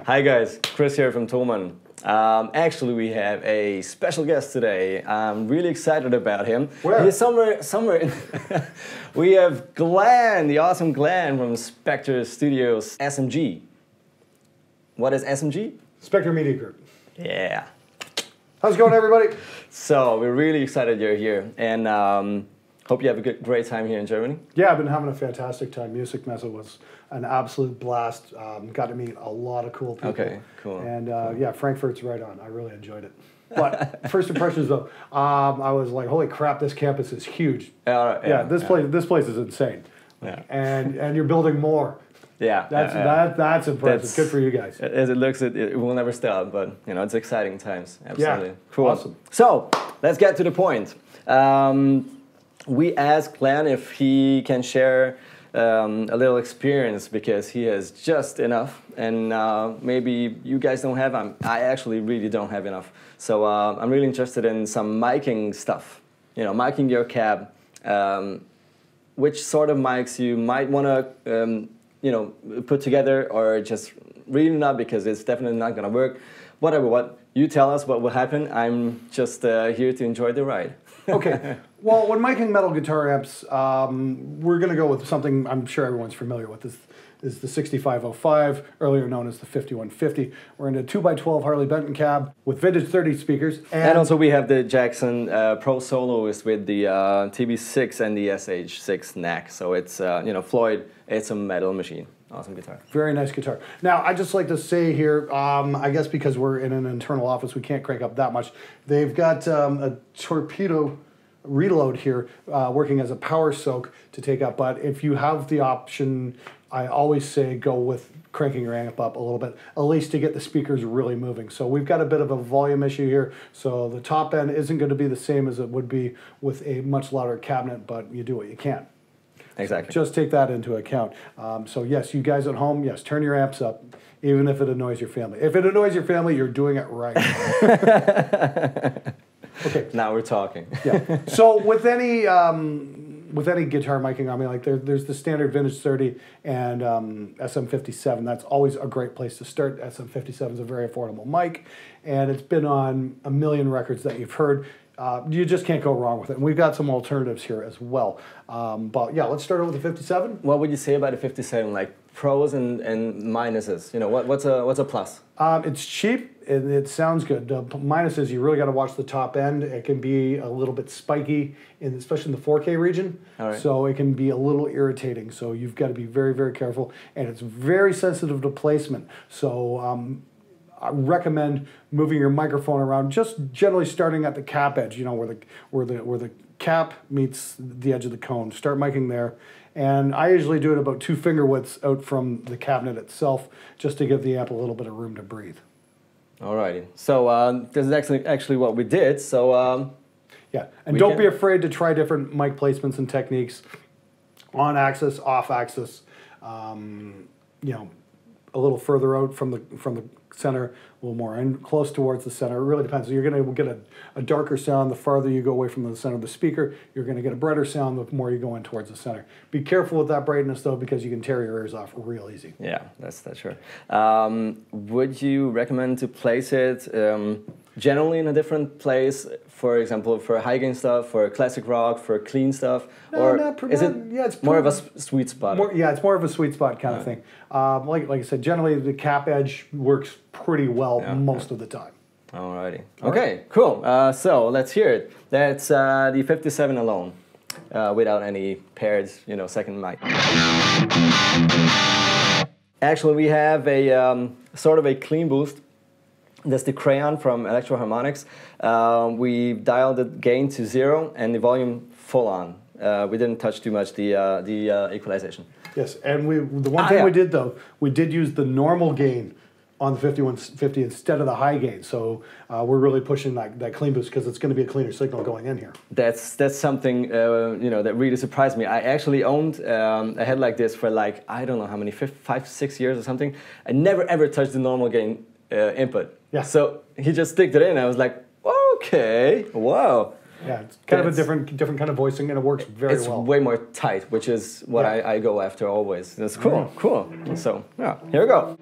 Hi guys, Kris here from Thomann. Um, actually, we have a special guest today. I'm really excited about him. Where? He's somewhere, somewhere. In we have Glenn, the awesome Glenn from Spectre Studios SMG. What is SMG? Spectre Media Group. Yeah. How's it going, everybody? So we're really excited you're here, and um, hope you have a good, great time here in Germany. Yeah, I've been having a fantastic time. Musikmesse was an absolute blast. Um, got to meet a lot of cool people. Okay, cool. And uh, yeah, Frankfurt's right on. I really enjoyed it. But first impressions, though, um, I was like, "Holy crap! This campus is huge." Uh, Yeah, this place, this place is insane. Yeah. And and you're building more. Yeah, That's yeah, yeah. that that's impressive. That's- Good for you guys. As it looks, it, it will never stop, but you know, it's exciting times. Absolutely. yeah. cool. awesome. So let's get to the point. Um, we asked Glenn if he can share um, a little experience because he has just enough, and uh, maybe you guys don't have. I'm, I actually really don't have enough. So uh, I'm really interested in some miking stuff. You know, miking your cab. Um, which sort of mics you might want to um, you know put together or just really not because it's definitely not going to work whatever what you tell us what will happen i'm just uh, here to enjoy the ride okay. Well, when miking metal guitar amps, um, we're going to go with something I'm sure everyone's familiar with. This is the 6505, earlier known as the 5150. We're in a 2x12 Harley Benton cab with vintage 30 speakers. And, and also we have the jackson uh, pro soloist with the uh, tb6 and the sh6 neck so it's uh, you know floyd it's a metal machine awesome guitar Very nice guitar. Now, I just like to say here, um, I guess because we're in an internal office, we can't crank up that much. They've got um, a torpedo reload here uh, working as a power soak to take up. But if you have the option, I always say go with cranking your amp up a little bit, at least to get the speakers really moving. So we've got a bit of a volume issue here. So the top end isn't going to be the same as it would be with a much louder cabinet, but you do what you can. exactly Just take that into account. Um, so yes, you guys at home, yes, turn your amps up, even if it annoys your family. If it annoys your family, you're doing it right. okay. now we're talking Yeah. So with any um, with any guitar miking, I mean, like there, there's the standard vintage 30 and um, SM57. That's always a great place to start. SM57 is a very affordable mic, and it's been on a million records that you've heard. Uh, you just can't go wrong with it. And we've got some alternatives here as well. Um, but yeah, let's start out with the 57. what would you say about the 57 like pros and, and minuses you know what, what's a what's a plus Um, it's cheap and it sounds good. The p- minus is you really got to watch the top end. It can be a little bit spiky, in, especially in the 4K region. All right. So it can be a little irritating. So you've got to be very, very careful. And it's very sensitive to placement. So um, I recommend moving your microphone around, just generally starting at the cap edge. You know where the where the where the cap meets the edge of the cone. Start miking there. And I usually do it about two finger widths out from the cabinet itself, just to give the amp a little bit of room to breathe. Alrighty. So uh, this is actually actually what we did. So um, Yeah, and don't can- be afraid to try different mic placements and techniques, on axis, off axis. Um, you know, a little further out from the from the center, a little more in close towards the center. It really depends. You're going to get a, a darker sound the farther you go away from the center of the speaker. You're going to get a brighter sound the more you go in towards the center. Be careful with that brightness though, because you can tear your ears off real easy. yeah, that's that's sure. Um, would you recommend to place it um, generally in a different place? For example, for high gain stuff, for classic rock, for clean stuff, No, or not is it yeah, it's more of a sweet spot? More, yeah, it's more of a sweet spot kind of thing. Um, like, like I said, generally the cap edge works pretty well Yeah, most of the time. Alrighty. Okay, cool. Uh, so let's hear it. That's uh, the 57 alone, uh, without any paired, you know, second mic. Actually, we have a um, sort of a clean boost. That's the crayon from Electro-Harmonix. Um, we dialed the gain to zero and the volume full on. Uh, we didn't touch too much the uh, the uh, equalization. Yes, and we the one Ah, thing yeah. we did though, we did use the normal gain on the 5150 instead of the high gain. So uh, we're really pushing that, that clean boost because it's going to be a cleaner signal going in here. That's that's something uh, you know that really surprised me. I actually owned um, a head like this for like I don't know how many fif- five six years or something. I never ever touched the normal gain uh, input. Yeah. So he just sticked it in. I was like, okay, wow. Yeah, it's kind of a different different kind of voicing, and it works very it's well. It's way more tight, which is what Yeah. I, I go after always. It's cool, cool. So yeah, here we go.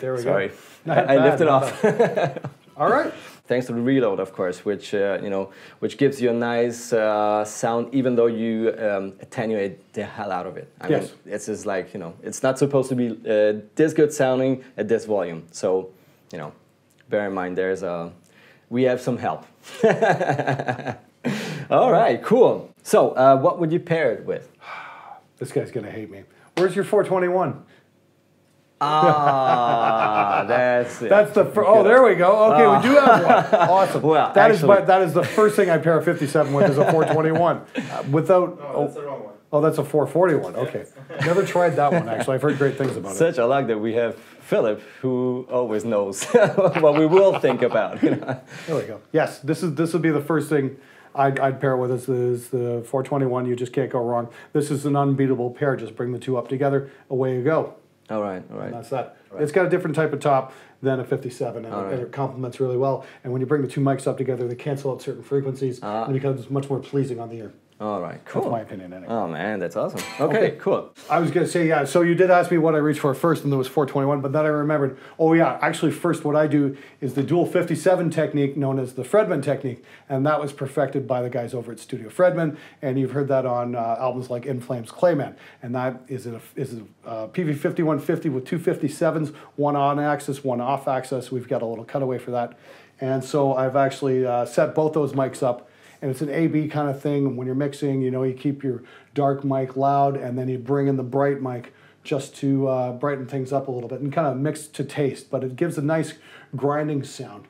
There we Sorry, go. I, I lifted off. All right. Thanks to the reload, of course, which uh, you know, which gives you a nice uh, sound, even though you um, attenuate the hell out of it. I Yes. mean, it's just like you know, it's not supposed to be uh, this good sounding at this volume. So, you know, bear in mind there's a, we have some help. All right, cool. So, uh, what would you pair it with? This guy's gonna hate me. Where's your 421? Ah, that's it. That's the fir- oh, there we go. Okay, we do have one. Awesome. Well, that is actually- my, that is the first thing I pair a 57 with is a 421. Uh, without Oh, that's the wrong one. oh, that's a 441. Okay, never tried that one actually. I've heard great things about it. Such a luck that we have Philip, who always knows what we will think about. You know? There we go. Yes, this is this would be the first thing I'd, I'd pair with. Is, is the 421. You just can't go wrong. This is an unbeatable pair. Just bring the two up together. Away you go. All right, all right. And that's that. It's got a different type of top than a 57, and, right. and it complements really well. And when you bring the two mics up together, they cancel out certain frequencies, Ah. and it becomes much more pleasing on the ear. All right, cool. That's my opinion, anyway. Oh man, that's awesome. Okay, Okay. cool. I was gonna say yeah. So you did ask me what I reached for first, and it was 421. But then I remembered. Oh yeah, actually, first what I do is the dual 57 technique, known as the Fredman technique, and that was perfected by the guys over at Studio Fredman. And you've heard that on uh, albums like In Flames, Clayman, and that is a is a uh, PV 5150 with two 57s, one on axis, one off axis. We've got a little cutaway for that, and so I've actually uh, set both those mics up and it's an A-B kind of thing. When you're mixing, you know, you keep your dark mic loud, and then you bring in the bright mic just to uh, brighten things up a little bit and kind of mix to taste. But it gives a nice grinding sound.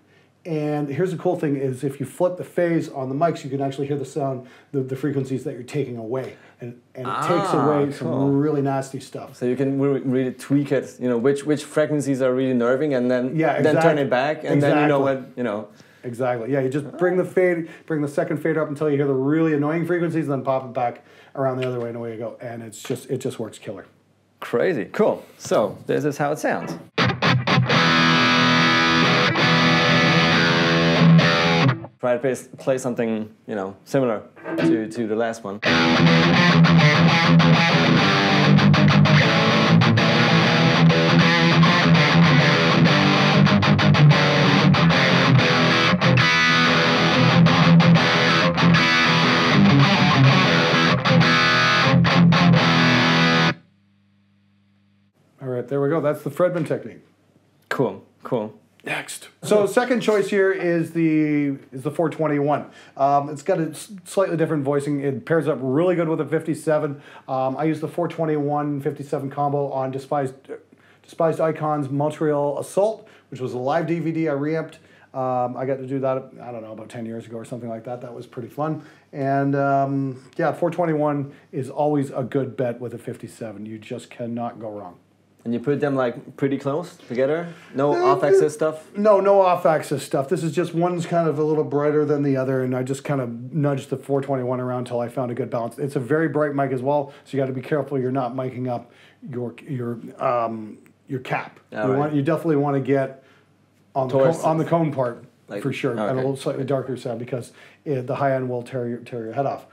And here's the cool thing is if you flip the phase on the mics, you can actually hear the sound, the, the frequencies that you're taking away. And, and it takes Ah, away cool. some really nasty stuff. So you can re- really tweak it. You know which which frequencies are really nerving, and then Yeah, exactly. then turn it back, and then you know what you know. Exactly. Yeah, you just bring the fade, bring the second fader up until you hear the really annoying frequencies, and then pop it back around the other way, and away you go. And it's just it just works killer. Crazy, cool. So this is how it sounds. Try to play, play something you know similar to to the last one. There we go. That's the Fredman technique. Cool, cool. Next. So second choice here is the is the 421. Um, it's got a slightly different voicing. It pairs up really good with a 57. Um, I use the 421 57 combo on Despised Despised Icons Montreal Assault, which was a live DVD I reamped. Um, I got to do that, I don't know, about 10 years ago or something like that. That was pretty fun. And um, yeah, 421 is always a good bet with a 57. You just cannot go wrong. And you put them like pretty close together. No off-axis stuff. No, no off axis stuff. This is just one's kind of a little brighter than the other, and I just kind of nudged the 421 around until I found a good balance. It's a very bright mic as well, so you got to be careful you're not miking up your your um, your cap. All you right. want you definitely want to get on the cone, on the cone part Like- for sure, and a little slightly darker sound because it, the high end will tear your tear your head off.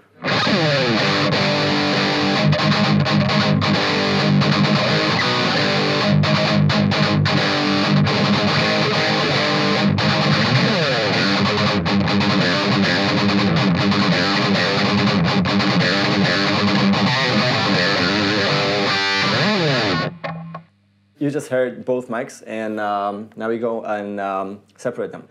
You just heard both mics, and um, now we go and um, separate them.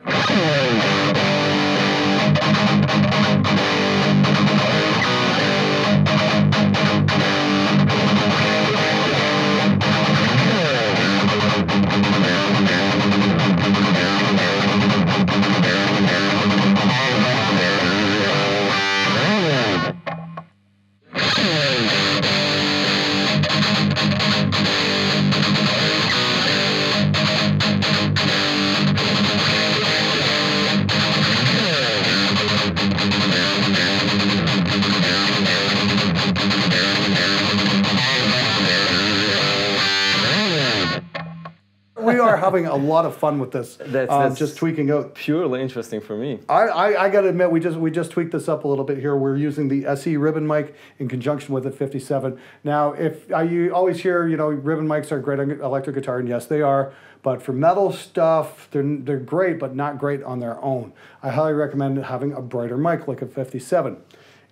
Are having a lot of fun with this. That's- um, that's- just tweaking out. Purely interesting for me. I, I, I got to admit, we just we just tweaked this up a little bit here. We're using the SE ribbon mic in conjunction with the 57. Now, if uh, you always hear, you know, ribbon mics are great on electric guitar, and yes, they are. But for metal stuff, they're, they're great, but not great on their own. I highly recommend having a brighter mic like a 57.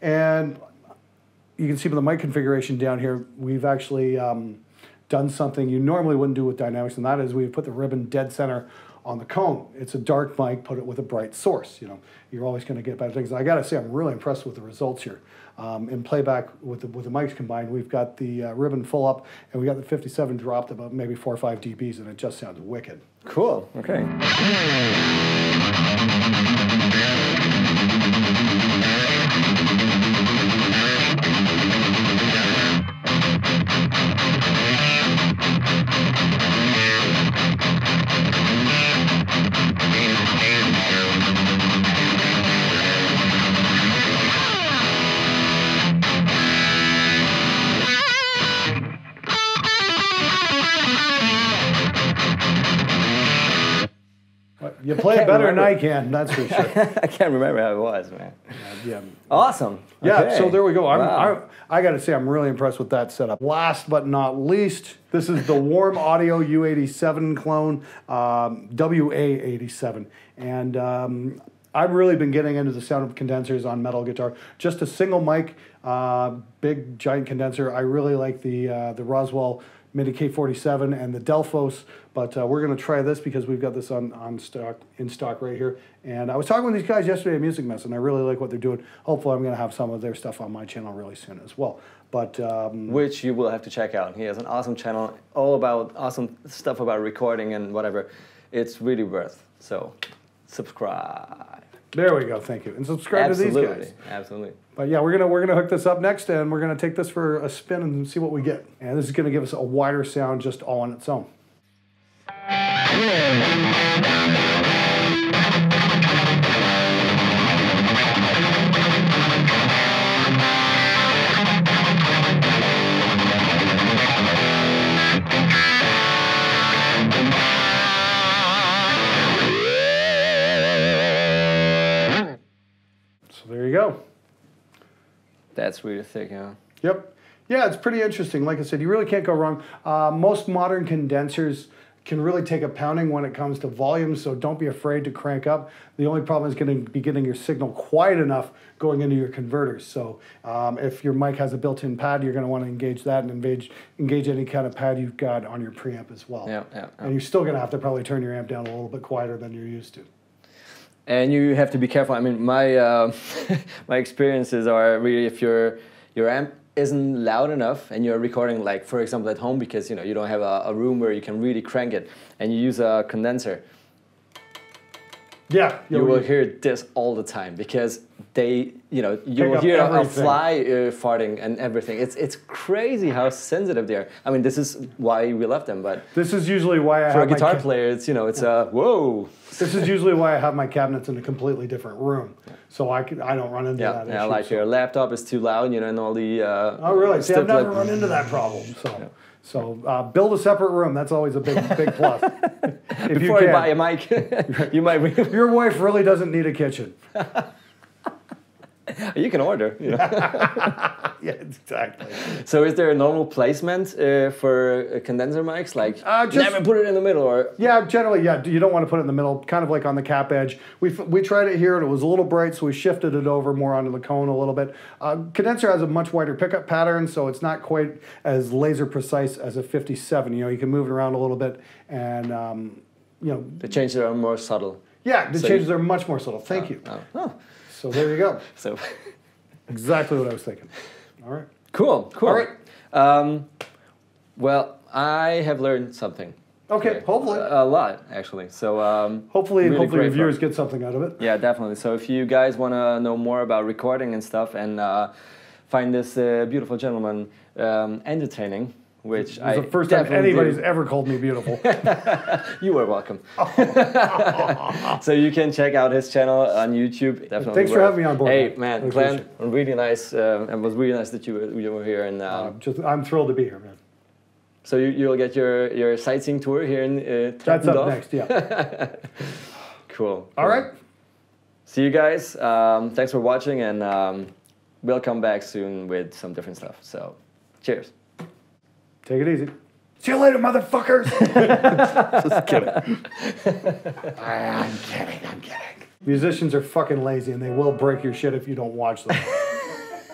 And you can see by the mic configuration down here, we've actually um, done something you normally wouldn't do with Dynamics, and that is we've put the ribbon dead center on the cone. It's a dark mic, put it with a bright source. You know, you're always going to get better things. I got to say, I'm really impressed with the results here. Um, in playback with the, with the mics combined, we've got the uh, ribbon full up, and we got the 57 dropped about maybe four or five dBs, and it just sounds wicked. Cool. Okay. Play it can't better than I can, that's for sure. I can't remember how it was, man. yeah. Awesome. Yeah, Okay. so there we go. I'm, Wow. I, I got to say, I'm really impressed with that setup. Last but not least, this is the Warm Audio U87 clone, um, WA87. And um, I've really been getting into the sound of condensers on metal guitar. Just a single mic, uh, big giant condenser. I really like the, uh, the Roswell Mini K47 and the Delphos, but uh, we're going to try this because we've got this on, on stock in stock right here. And I was talking with these guys yesterday at Musikmesse, and I really like what they're doing. Hopefully, I'm going to have some of their stuff on my channel really soon as well. But um, Which you will have to check out. He has an awesome channel, all about awesome stuff about recording and whatever. It's really worth. So, subscribe. There we go. Thank you, and subscribe to these Absolutely. guys. Absolutely. But yeah, we're gonna we're gonna hook this up next, and we're gonna take this for a spin and see what we get. And this is gonna give us a wider sound just all on its own. That's really thick, huh? Yep. Yeah, it's pretty interesting. Like I said, you really can't go wrong. Uh, most modern condensers can really take a pounding when it comes to volume, so don't be afraid to crank up. The only problem is going to be getting your signal quiet enough going into your converters. So um, if your mic has a built-in pad, you're going to want to engage that and engage, engage any kind of pad you've got on your preamp as well. Yeah, yeah, yeah. And you're still going to have to probably turn your amp down a little bit quieter than you're used to. And you have to be careful. I mean, my uh, my experiences are really if your your amp isn't loud enough and you're recording, like for example at home, because you know you don't have a, a room where you can really crank it, and you use a condenser, Yeah, you will hear this all the time because they, you know, you Pick will hear a- a fly uh, farting and everything. It's it's crazy how sensitive they are. I mean, this is why we love them, but This is usually why I for a guitar player, it's you know, it's a whoa. This is usually why I have my cabinets in a completely different room, so I can, I don't run into Yeah, that yeah, issue. like so- your laptop is too loud, you know, and all the. Uh, Oh, really? See, I've never run into that problem. So, so uh, build a separate room. That's always a big, big plus. if Before you, can. buy a mic, you might. Your wife really doesn't need a kitchen. you can order. You know? Yeah, exactly. so, is there a normal placement uh, for uh, condenser mics? Like, Uh, just- never put it in the middle, or Yeah, generally, yeah. You don't want to put it in the middle, kind of like on the cap edge. We we tried it here and it was a little bright, so we shifted it over more onto the cone a little bit. Uh, condenser has a much wider pickup pattern, so it's not quite as laser precise as a 57. You know, you can move it around a little bit, and um, you know, the changes are more subtle. yeah, the So changes are much more subtle. Thank you. Oh, oh. So there you go. so Exactly what I was thinking. All right. cool, cool. All right. Um, well, I have learned something. Okay, today. hopefully. a, a lot actually. So um, Hopefully, really hopefully, your viewers get something out of it. Yeah, definitely. So if you guys want to know more about recording and stuff and uh, find this uh, beautiful gentleman um, entertaining, which I the first time anybody's do. ever called me beautiful. You are welcome. so you can check out his channel on YouTube. Definitely. Thanks for having me on board, Hey, man. Glenn, really nice. Uh, it was really nice that you were, you were here. And um, Uh, just, I'm thrilled to be here, man. So you, you'll get your, your sightseeing tour here in uh, That's up next. Yeah. Cool. All right. See you guys. Um, thanks for watching, and um, we'll come back soon with some different stuff. So, cheers. Take it easy. See you later, motherfuckers. Just kidding. I'm kidding. I'm kidding. Musicians are fucking lazy, and they will break your shit if you don't watch them.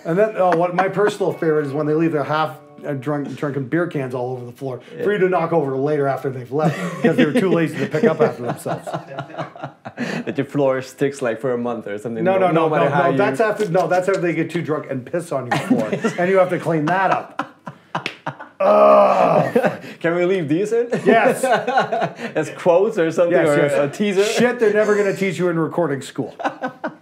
and then, oh, what my personal favorite is when they leave their half uh, drunk, drunken beer cans all over the floor for you to knock over later after they've left because they were too lazy to pick up after themselves. that your floor sticks like for a month or something. No, no, no, no, matter how no. you- That's after no. That's after they get too drunk and piss on your floor, and you have to clean that up. Can we leave these in Yes, as quotes or something yes, or yes. a teaser? Shit, they're never gonna teach you in recording school.